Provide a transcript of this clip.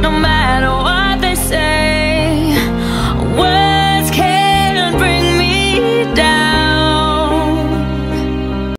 no matter what